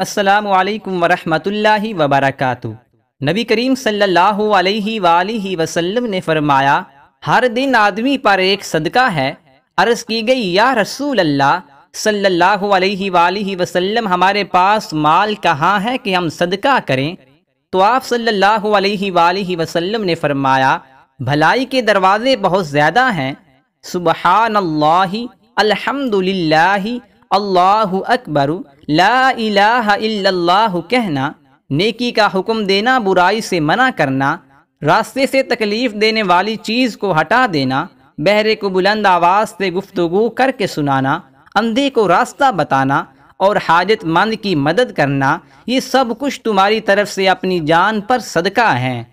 अस्सलाम वालेकुम वरहमतुल्लाहि वबरकातुहू। नबी करीम सल्लल्लाहु अलैहि वसल्लम ने फरमाया, हर दिन आदमी पर एक सदका है। अर्ज़ की गई, या रसूल अल्लाह सल्लल्लाहु अलैहि वसल्लम, हमारे पास माल कहाँ है कि हम सदका करें? तो आप सल्लल्लाहु अलैहि वसल्लम ने फरमाया, भलाई के दरवाजे बहुत ज़्यादा हैं। सुबहान अल्लाह अल्लाह अकबर, ला इलाहा कहना, नेकी का हुक्म देना, बुराई से मना करना, रास्ते से तकलीफ़ देने वाली चीज़ को हटा देना, बहरे को बुलंद आवाज़ से गुफ्तगु करके सुनाना, अंधे को रास्ता बताना और हाजतमंद की मदद करना, ये सब कुछ तुम्हारी तरफ़ से अपनी जान पर सदका है।